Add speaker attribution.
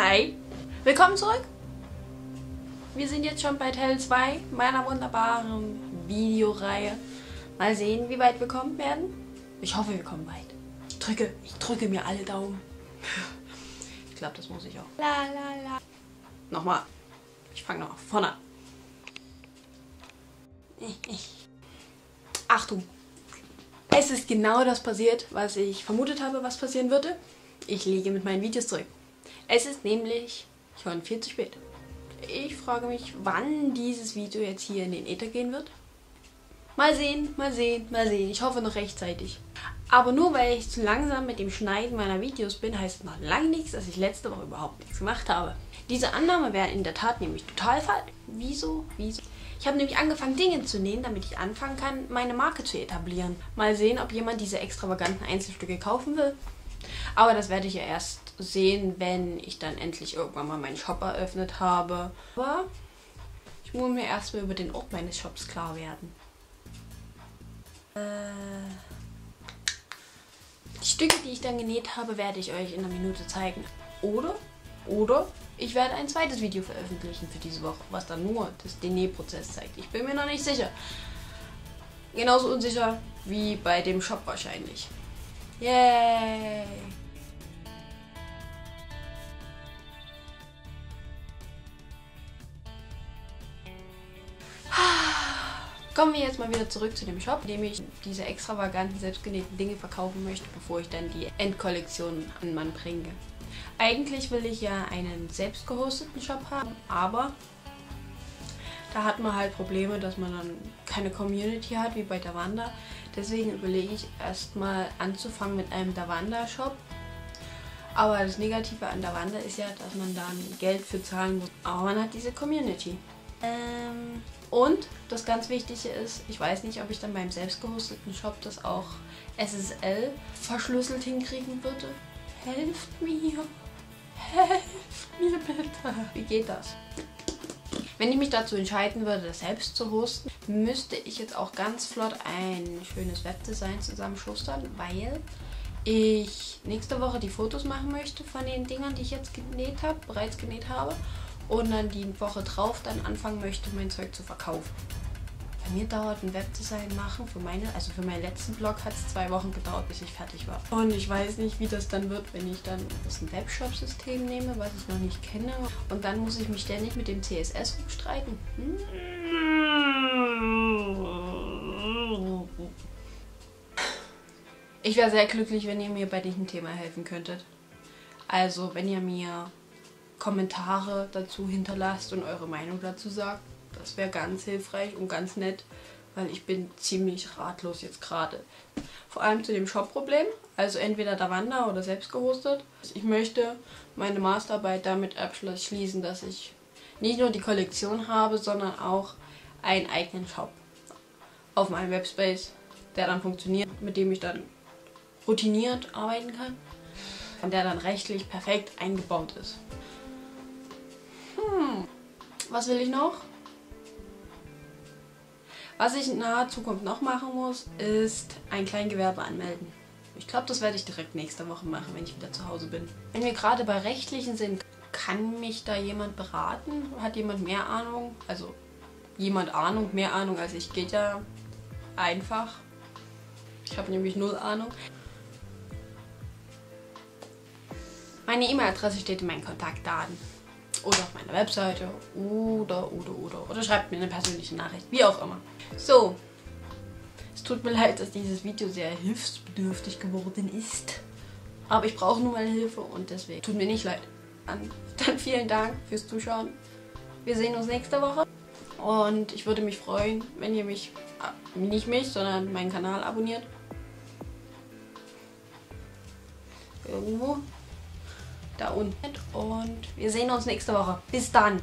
Speaker 1: Hi, willkommen zurück. Wir sind jetzt schon bei Teil 2 meiner wunderbaren Videoreihe. Mal sehen, wie weit wir kommen werden. Ich hoffe, wir kommen weit. Ich drücke, ich drücke mir alle Daumen. Ich glaube, das muss ich auch. La, la, la. Nochmal. Ich fange noch vorne an. Achtung. Es ist genau das passiert, was ich vermutet habe, was passieren würde. Ich liege mit meinen Videos zurück. Es ist nämlich schon viel zu spät. Ich frage mich, wann dieses Video jetzt hier in den Äther gehen wird. Mal sehen, mal sehen, mal sehen. Ich hoffe noch rechtzeitig. Aber nur weil ich zu langsam mit dem Schneiden meiner Videos bin, heißt es noch lange nichts, dass ich letzte Woche überhaupt nichts gemacht habe. Diese Annahme wäre in der Tat nämlich total falsch. Wieso? Wieso? Ich habe nämlich angefangen, Dinge zu nähen, damit ich anfangen kann, meine Marke zu etablieren. Mal sehen, ob jemand diese extravaganten Einzelstücke kaufen will. Aber das werde ich ja erst sehen, wenn ich dann endlich irgendwann mal meinen Shop eröffnet habe. Aber ich muss mir erstmal über den Ort meines Shops klar werden. Äh, die Stücke, die ich dann genäht habe, werde ich euch in einer Minute zeigen. Oder, oder ich werde ein zweites Video veröffentlichen für diese Woche, was dann nur das, den Nähprozess zeigt. Ich bin mir noch nicht sicher. Genauso unsicher wie bei dem Shop wahrscheinlich. Yay! Kommen wir jetzt mal wieder zurück zu dem Shop, in dem ich diese extravaganten, selbstgenähten Dinge verkaufen möchte, bevor ich dann die Endkollektion an Mann bringe. Eigentlich will ich ja einen selbst gehosteten Shop haben, aber da hat man halt Probleme, dass man dann keine Community hat, wie bei Davanda. Deswegen überlege ich erstmal anzufangen mit einem Davanda-Shop. Aber das Negative an Davanda ist ja, dass man dann Geld für zahlen muss. Aber man hat diese Community. Ähm, und das ganz Wichtige ist, ich weiß nicht, ob ich dann beim selbst gehosteten Shop das auch SSL verschlüsselt hinkriegen würde. Helft mir! Helft mir bitte! Wie geht das? Wenn ich mich dazu entscheiden würde, das selbst zu hosten, müsste ich jetzt auch ganz flott ein schönes Webdesign zusammenschustern, weil ich nächste Woche die Fotos machen möchte von den Dingern, die ich jetzt genäht habe, bereits genäht habe und dann die Woche drauf dann anfangen möchte, mein Zeug zu verkaufen. Bei mir dauert ein Webdesign machen für meine, also für meinen letzten Blog hat es zwei Wochen gedauert, bis ich fertig war. Und ich weiß nicht, wie das dann wird, wenn ich dann das ein Webshop-System nehme, was ich noch nicht kenne. Und dann muss ich mich ständig mit dem CSS rumstreiten. Ich wäre sehr glücklich, wenn ihr mir bei diesem Thema helfen könntet. Also, wenn ihr mir Kommentare dazu hinterlasst und eure Meinung dazu sagt. Das wäre ganz hilfreich und ganz nett, weil ich bin ziemlich ratlos jetzt gerade. Vor allem zu dem Shop-Problem, also entweder Davanda oder selbst gehostet. Ich möchte meine Masterarbeit damit abschließen, dass ich nicht nur die Kollektion habe, sondern auch einen eigenen Shop auf meinem Webspace, der dann funktioniert, mit dem ich dann routiniert arbeiten kann und der dann rechtlich perfekt eingebaut ist. Was will ich noch? Was ich in naher Zukunft noch machen muss, ist ein Kleingewerbe anmelden. Ich glaube, das werde ich direkt nächste Woche machen, wenn ich wieder zu Hause bin. Wenn wir gerade bei rechtlichen sind, kann mich da jemand beraten? Hat jemand mehr Ahnung? Also jemand Ahnung, mehr Ahnung als ich geht ja einfach. Ich habe nämlich null Ahnung. Meine E-Mail-Adresse steht in meinen Kontaktdaten oder auf meiner Webseite oder, oder, oder. Oder schreibt mir eine persönliche Nachricht, wie auch immer. So, es tut mir leid, dass dieses Video sehr hilfsbedürftig geworden ist. Aber ich brauche nun mal Hilfe und deswegen tut mir nicht leid. Dann, dann vielen Dank fürs Zuschauen. Wir sehen uns nächste Woche. Und ich würde mich freuen, wenn ihr mich, äh, nicht mich, sondern meinen Kanal abonniert. Irgendwo da unten. Und wir sehen uns nächste Woche. Bis dann.